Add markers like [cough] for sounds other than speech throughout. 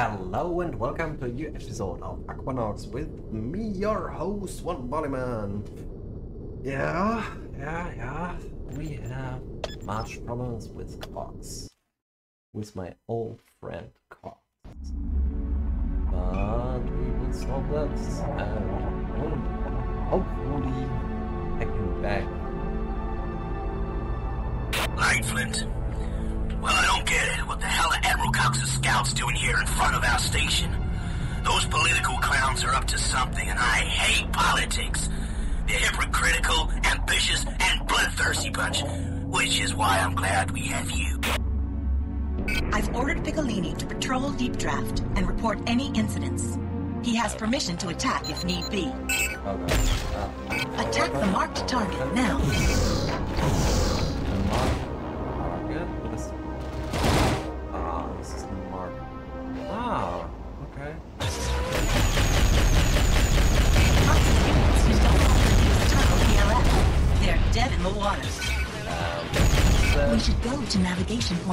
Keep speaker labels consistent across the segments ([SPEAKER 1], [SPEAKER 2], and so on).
[SPEAKER 1] Hello and welcome to a new episode of Aquanox with me, your host, OneBalliMann. Yeah, yeah, yeah. We have much problems with Cox. With my old friend Cox. But we will solve that and hopefully take him back.
[SPEAKER 2] Right, Flint. Well, I don't get it. What the hell are Admiral Cox's scouts doing here in front of our station? Those political clowns are up to something, and I hate politics. They're hypocritical, ambitious, and bloodthirsty bunch. Which is why I'm glad we have you.
[SPEAKER 3] I've ordered Piccolini to patrol Deep Draft and report any incidents. He has permission to attack if need be. Attack the marked target now.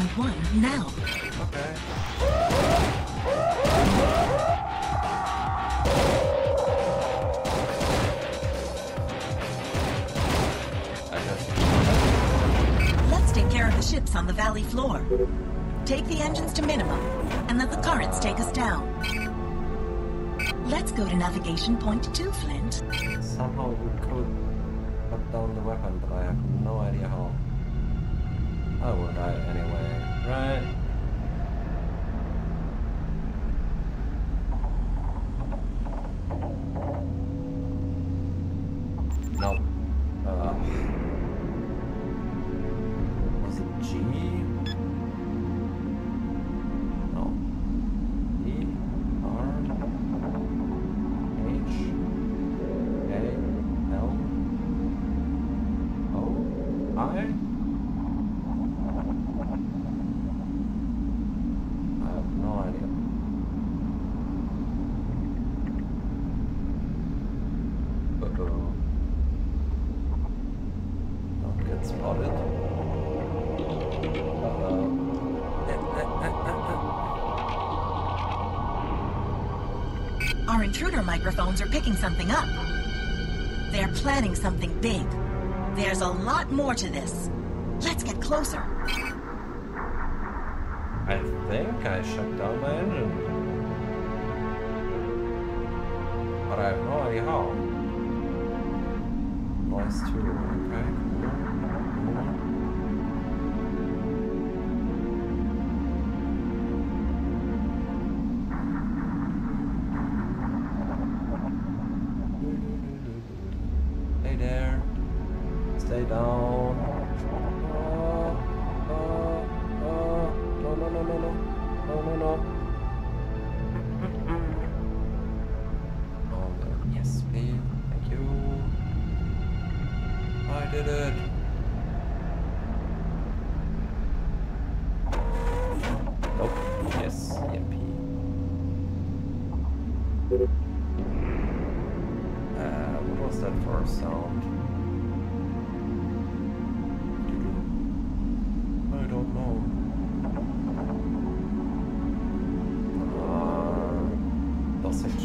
[SPEAKER 3] one now.
[SPEAKER 1] Okay.
[SPEAKER 3] Let's take care of the ships on the valley floor. Take the engines to minimum, and let the currents take us down. Let's go to navigation point two, Flint.
[SPEAKER 1] Somehow we could put down the weapon, but I have no idea how. I will die anyway, right? No.
[SPEAKER 3] Intruder microphones are picking something up. They're planning something big. There's a lot more to this. Let's get closer.
[SPEAKER 1] I think I shut down my engine. But I have no idea how. Noise 2, okay.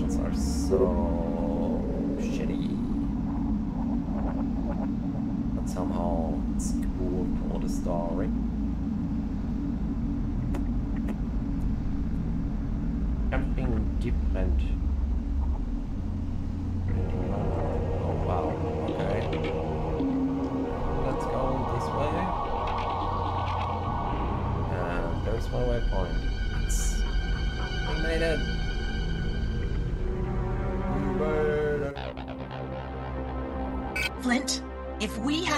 [SPEAKER 1] Sections are so shitty. But somehow it's cool for the story. Something different.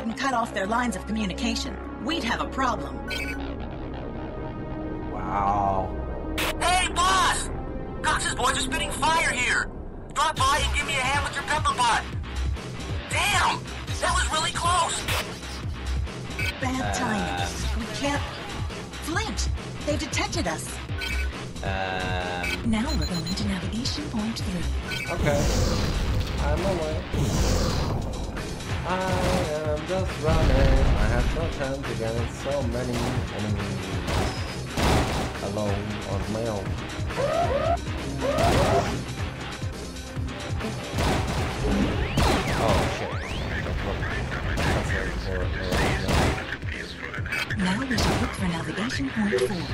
[SPEAKER 3] Hadn't cut off their lines of communication, we'd have a problem.
[SPEAKER 1] Wow.
[SPEAKER 2] Hey, boss! Cox's boys are spitting fire here. Drop by and give me a hand with your pepper pot. Damn! That was really close.
[SPEAKER 3] Bad timing. We can't. Flint, they detected us.
[SPEAKER 1] Um,
[SPEAKER 3] Now we're going to navigation point three.
[SPEAKER 1] okay. I'm away. I am just running. I have no chance against so many enemies. Alone Und Mail. Oh shit.
[SPEAKER 3] Now we should look for navigation point four.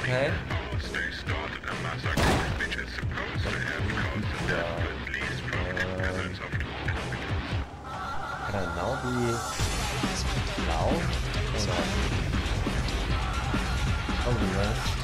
[SPEAKER 1] Okay. Kann er now be loud or not? Probably not.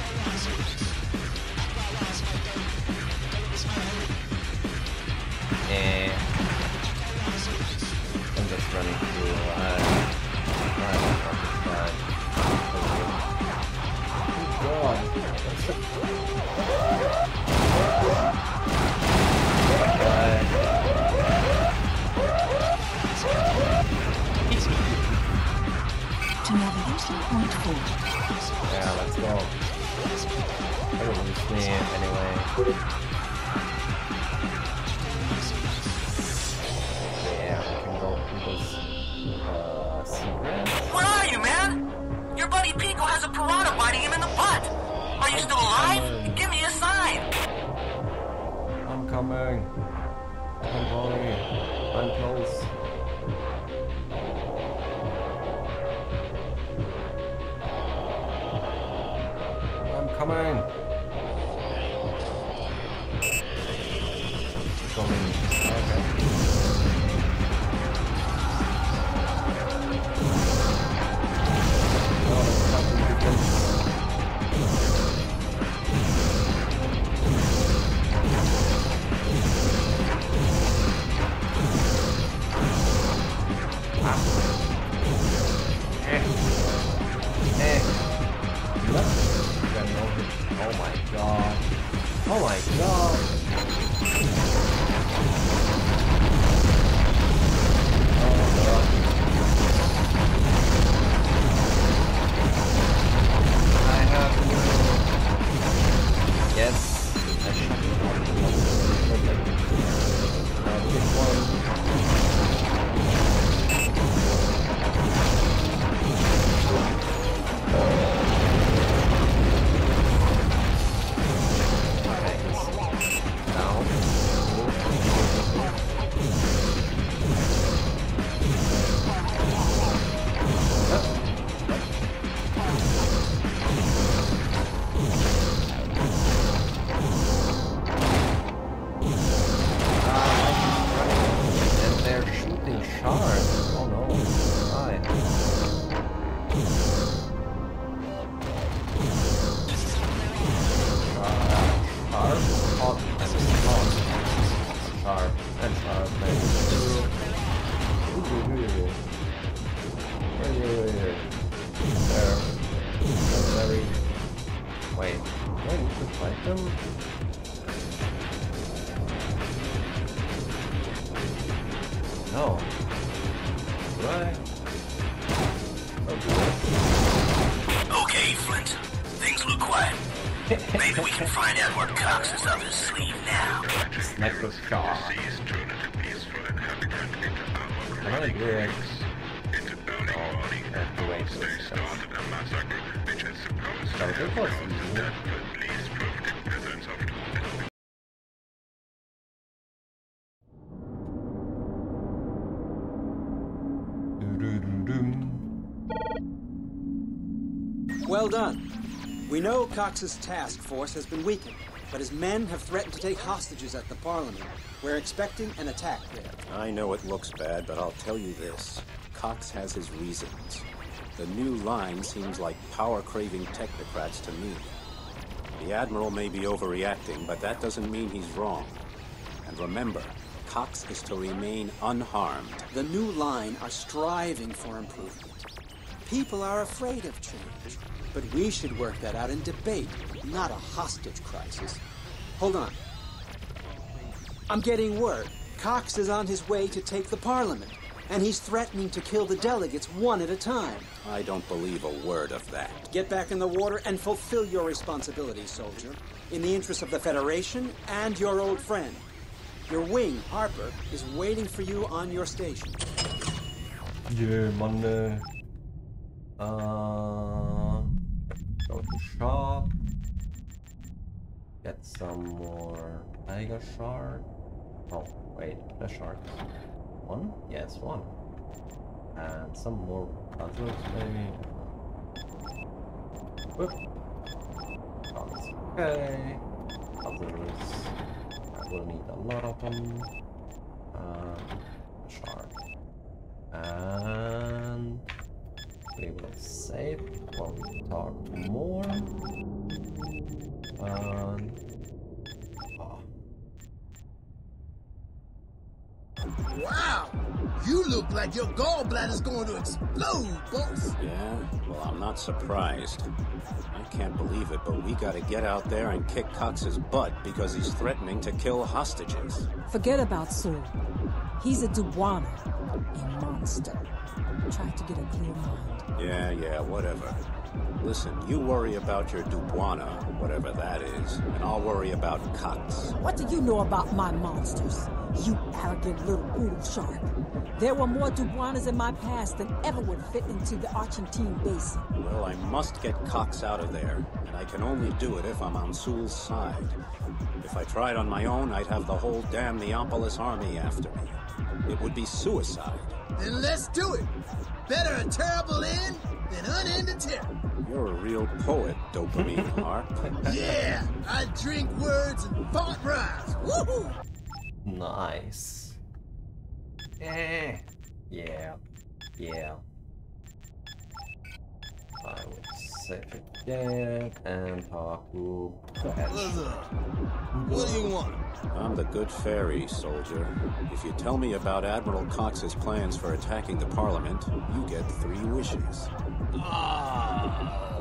[SPEAKER 1] Coming. Okay. Maybe
[SPEAKER 2] we can find out what Cox is up his sleeve now.
[SPEAKER 1] Snipe the star. Can I do it? No, I have to wait for it. Shall we go
[SPEAKER 4] We know Cox's task force has been weakened, but his men have threatened to take hostages at the Parliament. We're expecting an attack there.
[SPEAKER 5] I know it looks bad, but I'll tell you this. Cox has his reasons. The new line seems like power-craving technocrats to me. The Admiral may be overreacting, but that doesn't mean he's wrong. And remember, Cox is to remain unharmed.
[SPEAKER 4] The new line are striving for improvement. People are afraid of change, but we should work that out in debate, not a hostage crisis. Hold on. I'm getting word. Cox is on his way to take the Parliament, and he's threatening to kill the delegates one at a time.
[SPEAKER 5] I don't believe a word of that.
[SPEAKER 4] Get back in the water and fulfill your responsibilities, soldier, in the interest of the Federation and your old friend. Your wing, Harper, is waiting for you on your station.
[SPEAKER 1] Yeah, man. Uh, Go to shop. Get some more tiger shark. Oh, wait, the sharks. One? Yes, one. And some more others, maybe. Whoop. That's okay. Others. I will need a lot of them. Uh, shark. And save while we talk more. And oh,
[SPEAKER 6] Wow! You look like your gallbladder's going to explode, boss.
[SPEAKER 5] Yeah? Well, I'm not surprised. I can't believe it, but we gotta get out there and kick Cox's butt because he's threatening to kill hostages.
[SPEAKER 7] Forget about Saul. He's a Dubuana, a monster. Try to get a clear mind.
[SPEAKER 5] Yeah, yeah, whatever. Listen, you worry about your Dubuana, whatever that is, and I'll worry about Cox.
[SPEAKER 7] What do you know about my monsters? You arrogant little poodle shark. There were more Dubuanas in my past than ever would fit into the Argentine basin.
[SPEAKER 5] Well, I must get Cox out of there, and I can only do it if I'm on Sewell's side. If I tried on my own, I'd have the whole damn Neapolis army after me. It would be suicide.
[SPEAKER 6] Then let's do it. Better a terrible end than unending terror.
[SPEAKER 5] You're a real poet, Dopamine [laughs] Harp.
[SPEAKER 6] Yeah, I drink words and font rhymes. Woohoo!
[SPEAKER 1] Nice. Eh. Yeah. Yeah. I will save it again and talk to
[SPEAKER 6] What's What do you want?
[SPEAKER 5] I'm the good fairy, soldier. If you tell me about Admiral Cox's plans for attacking the Parliament, you get three wishes.
[SPEAKER 8] Ah,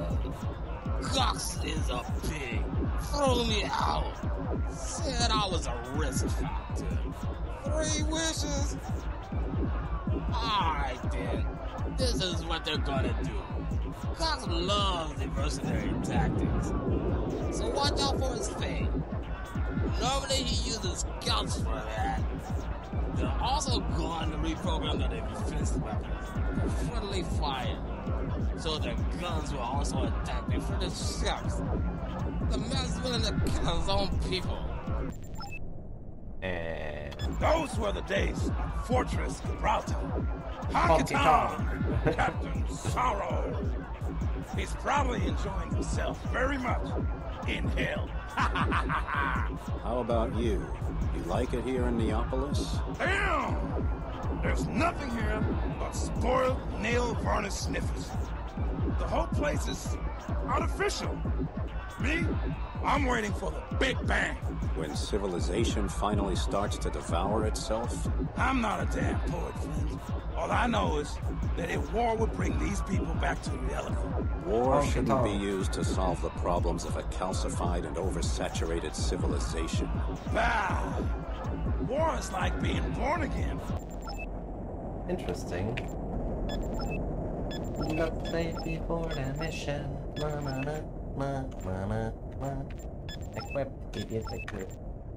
[SPEAKER 8] Cox is a pig. Threw me out. Said I was a risk factor. Three wishes? Alright then. This is what they're gonna do. Cox loves the mercenary tactics. So watch out for his fate. Normally he uses scouts for that. They're also going to reprogram their defense weapons friendly fire. So their guns will also attack before the ships. The man's willing to kill his own people.
[SPEAKER 1] And
[SPEAKER 9] Those were the days of Fortress Gibraltar.
[SPEAKER 1] Honky
[SPEAKER 9] Captain Sorrow. He's probably enjoying himself very much in hell. [laughs]
[SPEAKER 5] How about you? You like it here in Neapolis?
[SPEAKER 9] Damn! There's nothing here but spoiled nail varnish sniffers. The whole place is artificial. Me, I'm waiting for the Big Bang.
[SPEAKER 5] When civilization finally starts to devour itself?
[SPEAKER 9] I'm not a damn poet, friend. All I know is that a war would bring these people back to reality.
[SPEAKER 5] War
[SPEAKER 1] Honky
[SPEAKER 5] shouldn't be used to solve the problems of a calcified and oversaturated civilization.
[SPEAKER 9] Wow! War is like being born again.
[SPEAKER 1] interesting. Got play before the mission. Ma ma ma Equip.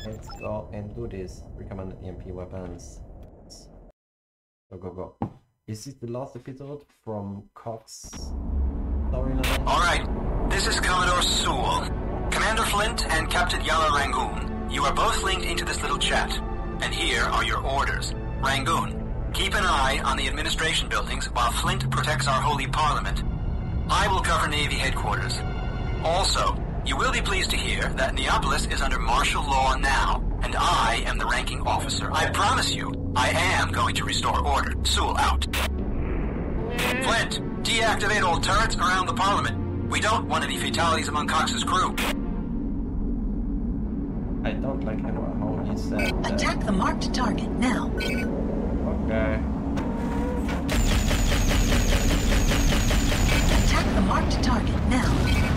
[SPEAKER 1] Let's go and do this. Recommended EMP weapons. Go go go. Is this the last episode from Cox?
[SPEAKER 2] Alright, this is Commodore Sewell. Commander Flint and Captain Yala Rangoon, you are both linked into this little chat. And here are your orders. Rangoon, keep an eye on the administration buildings while Flint protects our holy parliament. I will cover Navy headquarters. Also, you will be pleased to hear that Neapolis is under martial law now, and I am the ranking officer. I promise you, I am going to restore order. Sewell out. Flint, deactivate all turrets around the Parliament. We don't want any fatalities among Cox's crew.
[SPEAKER 1] I don't like how how he said that.
[SPEAKER 3] Attack the marked target now.
[SPEAKER 1] Okay.
[SPEAKER 3] Attack the marked target now.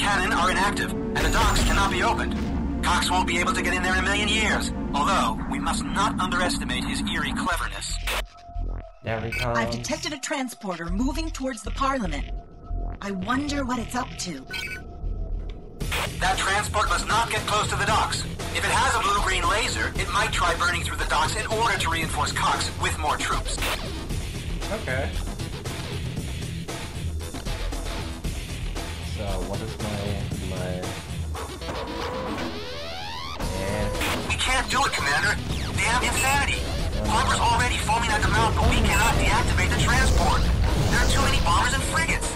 [SPEAKER 2] Cannon are inactive, and the docks cannot be opened. Cox won't be able to get in there in a million years. Although, we must not underestimate his eerie cleverness.
[SPEAKER 1] There he comes.
[SPEAKER 3] I've detected a transporter moving towards the Parliament. I wonder what it's up to.
[SPEAKER 2] That transport must not get close to the docks. If it has a blue-green laser, it might try burning through the docks in order to reinforce Cox with more troops.
[SPEAKER 1] Okay. What is my my? Yeah.
[SPEAKER 2] We can't do it, Commander. Damn insanity. Harper's already foaming at the mouth, but we cannot deactivate the transport. There are too many bombers and frigates.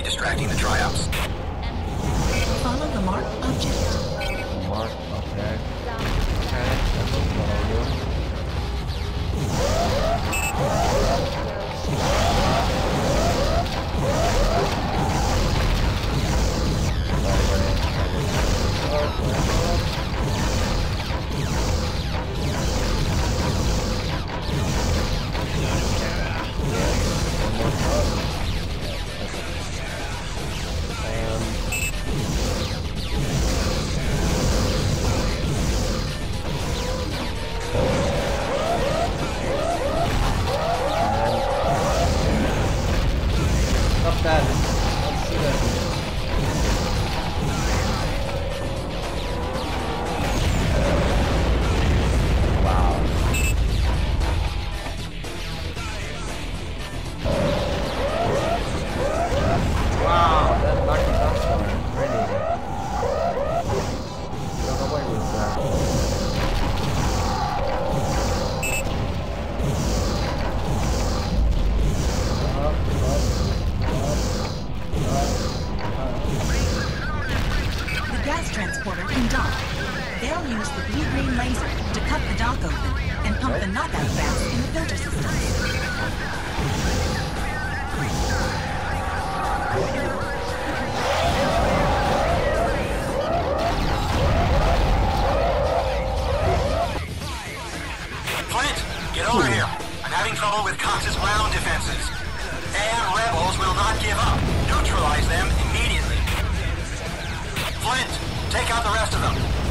[SPEAKER 2] Be distracting the triops.
[SPEAKER 3] Follow the marked object.
[SPEAKER 1] Mark.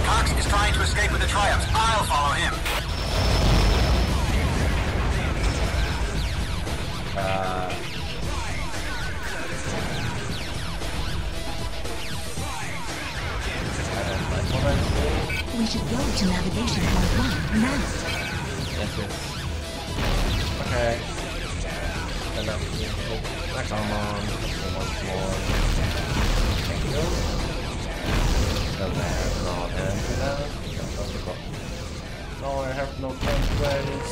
[SPEAKER 2] Cox is trying to escape with the Triumphs. I'll follow him. Uh...
[SPEAKER 3] We should go to navigation point one now.
[SPEAKER 1] Yes, yes. Okay. And up here. Oh, come on. Once more. Thank you. Doesn't no I have no templates.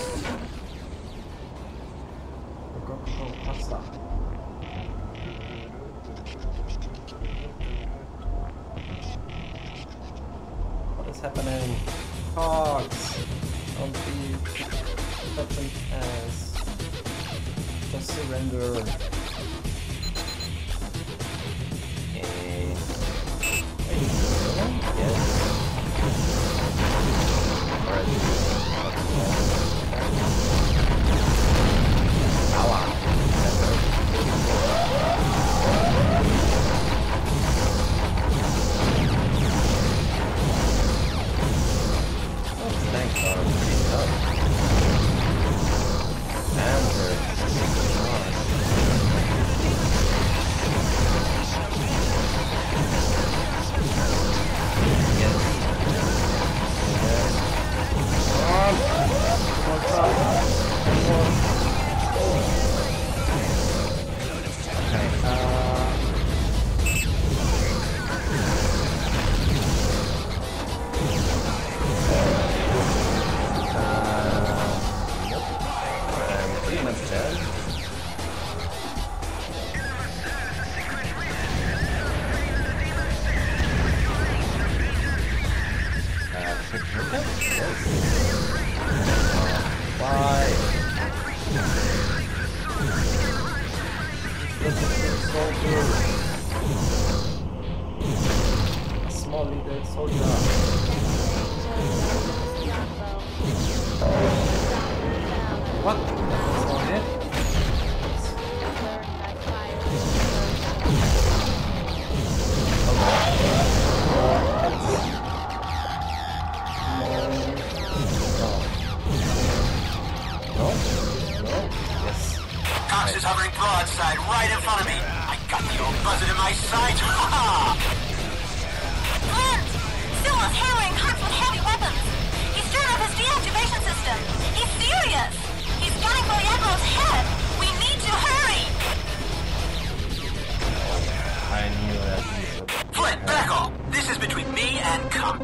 [SPEAKER 1] What is happening? Cogs! Don't be such an. Just surrender.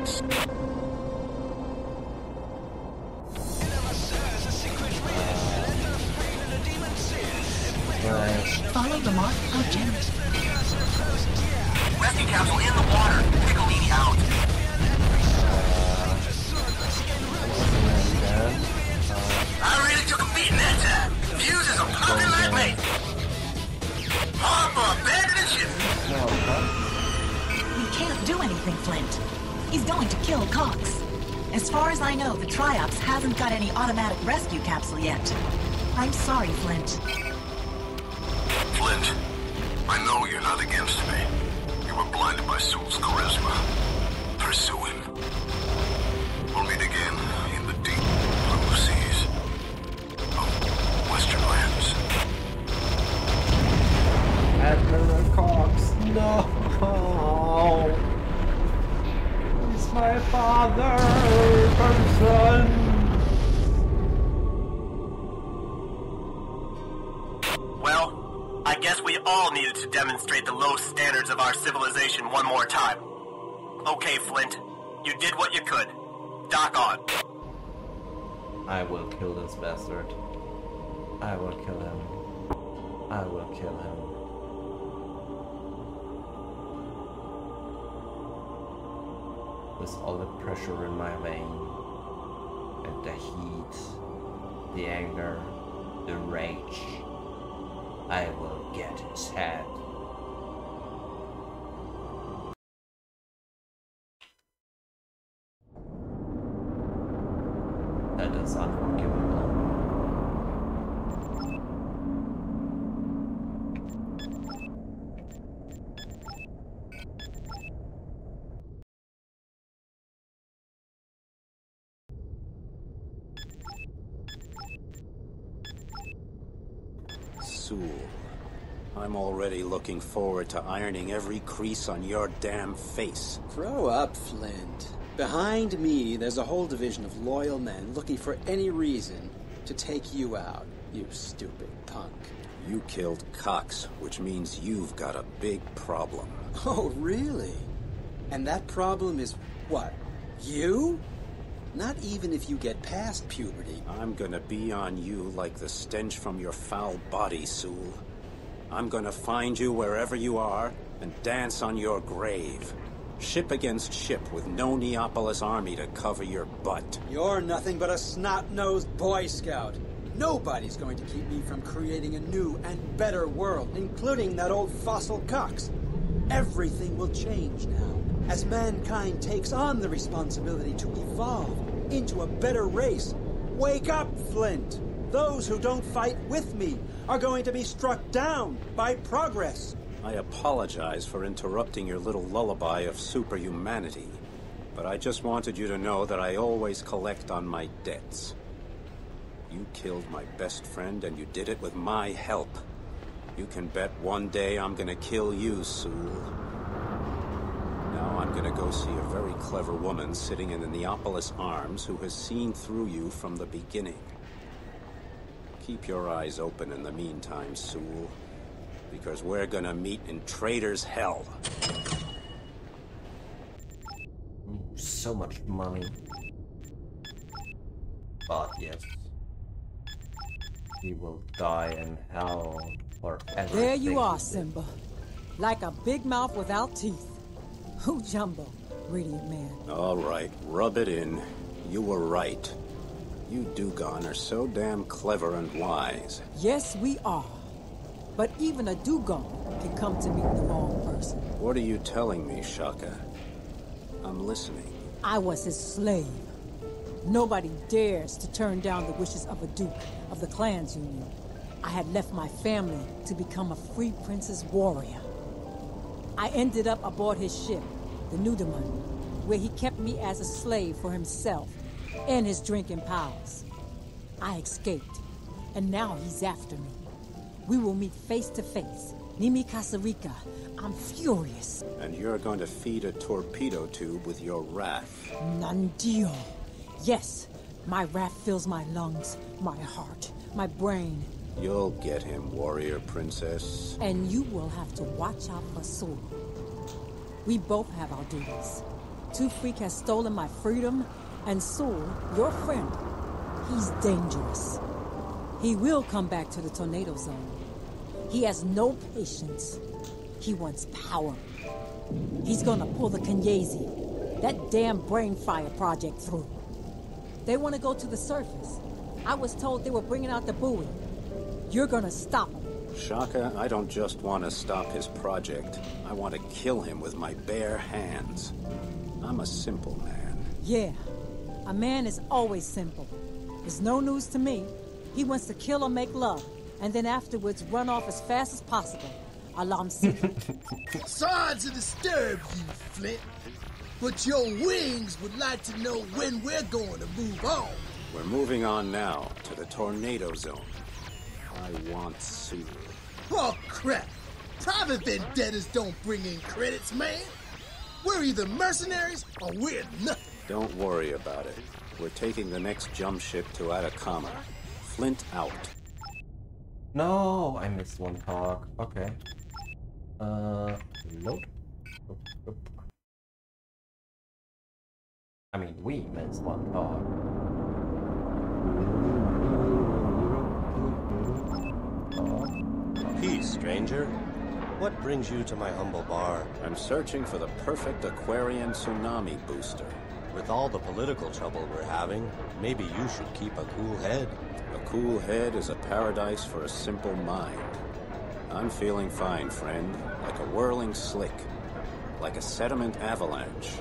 [SPEAKER 2] Thanks. Dock on.
[SPEAKER 1] I will kill this bastard. I will kill him. I will kill him. With all the pressure in my vein, and the heat, the anger, the rage, I will get his head. That is unforgivable.
[SPEAKER 5] Sewell, I'm already looking forward to ironing every crease on your damn face.
[SPEAKER 4] Grow up, Flint. Behind me, there's a whole division of loyal men looking for any reason to take you out, you stupid punk.
[SPEAKER 5] You killed Cox, which means you've got a big problem.
[SPEAKER 4] Oh, really? And that problem is what? You? Not even if you get past puberty.
[SPEAKER 5] I'm gonna be on you like the stench from your foul body, Sewell. I'm gonna find you wherever you are and dance on your grave. Ship against ship with no Neapolis army to cover your butt.
[SPEAKER 4] You're nothing but a snot-nosed Boy Scout. Nobody's going to keep me from creating a new and better world, including that old fossil Cox. Everything will change now, as mankind takes on the responsibility to evolve into a better race. Wake up, Flint! Those who don't fight with me are going to be struck down by progress.
[SPEAKER 5] I apologize for interrupting your little lullaby of superhumanity, but I just wanted you to know that I always collect on my debts. You killed my best friend, and you did it with my help. You can bet one day I'm gonna kill you, Sewell. Now I'm gonna go see a very clever woman sitting in the Neapolis Arms who has seen through you from the beginning. Keep your eyes open in the meantime, Sewell, because we're gonna meet in Traitor's Hell.
[SPEAKER 1] So much money. But yes. He will die in hell for everything.
[SPEAKER 7] There you are, Simba. Like a big mouth without teeth. Who jumbo, radiant man.
[SPEAKER 5] All right, rub it in. You were right. You Dugon are so damn clever and wise.
[SPEAKER 7] Yes, we are. But even a dugong can come to meet the wrong person.
[SPEAKER 5] What are you telling me, Shaka? I'm listening.
[SPEAKER 7] I was his slave. Nobody dares to turn down the wishes of a duke of the Clans Union. I had left my family to become a free princess warrior. I ended up aboard his ship, the Nudaman, where he kept me as a slave for himself and his drinking pals. I escaped, and now he's after me. We will meet face to face. Nimi Kasarika, I'm furious.
[SPEAKER 5] And you're going to feed a torpedo tube with your wrath.
[SPEAKER 7] Nandio. Yes, my wrath fills my lungs, my heart, my brain.
[SPEAKER 5] You'll get him, warrior princess.
[SPEAKER 7] And you will have to watch out for Sul. We both have our duties. Two Freak has stolen my freedom, and Sul, your friend, he's dangerous. He will come back to the tornado zone. He has no patience. He wants power. He's gonna pull the Kenyesi, that damn brain fire project through. They want to go to the surface. I was told they were bringing out the buoy. You're gonna stop him.
[SPEAKER 5] Shaka, I don't just want to stop his project. I want to kill him with my bare hands. I'm a simple man.
[SPEAKER 7] Yeah, a man is always simple. It's no news to me. He wants to kill or make love, and then afterwards run off as fast as possible. Alarm City.
[SPEAKER 6] Sorry to disturb you, Flint, but your wings would like to know when we're going to move on.
[SPEAKER 5] We're moving on now to the tornado zone. I want Sue.
[SPEAKER 6] Oh, crap. Private vendettas don't bring in credits, man. We're either mercenaries or we're nothing.
[SPEAKER 5] Don't worry about it. We're taking the next jump ship to Atacama. Flint out.
[SPEAKER 1] No, I missed one talk. Okay. Uh, nope. I mean, we missed one talk.
[SPEAKER 10] Peace, stranger. What brings you to my humble bar?
[SPEAKER 5] I'm searching for the perfect Aquarian tsunami booster.
[SPEAKER 10] With all the political trouble we're having, maybe you should keep a cool head.
[SPEAKER 5] A cool head is a paradise for a simple mind. I'm feeling fine, friend. Like a whirling slick. Like a sediment avalanche.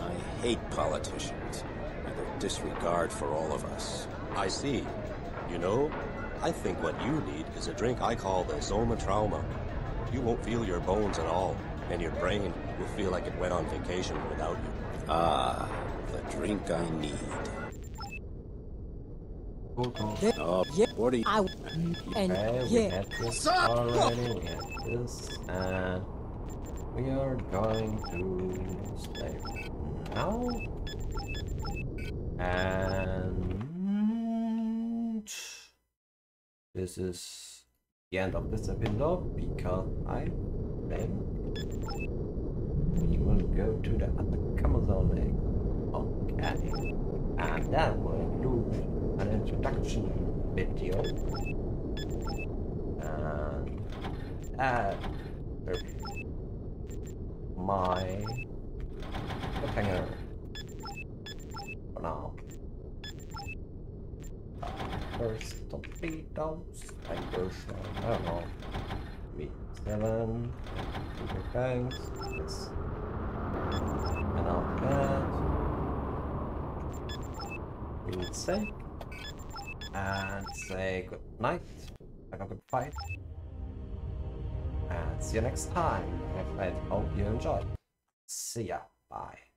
[SPEAKER 5] I hate politicians and their disregard for all of us.
[SPEAKER 10] I see. You know, I think what you need is a drink I call the Zoma Trauma. You won't feel your bones at all, and your brain will feel like it went on vacation without you.
[SPEAKER 5] Ah, the drink I need. Oh,
[SPEAKER 7] yeah,
[SPEAKER 5] what do you...
[SPEAKER 7] I, and
[SPEAKER 1] Okay, we
[SPEAKER 7] yeah,
[SPEAKER 1] had this already, we had this, and we are going to stay. Now. And this is the end of this episode because I think we will go to the Atacama Next. Okay. And that will include an introduction oh. video and ah, add ah, my cliffhanger for now. First torpedoes, I go I don't know, maybe seven, super tanks, yes. And after that, we will sink and say good night, have a good fight, and see you next time. I hope you enjoyed. See ya, bye.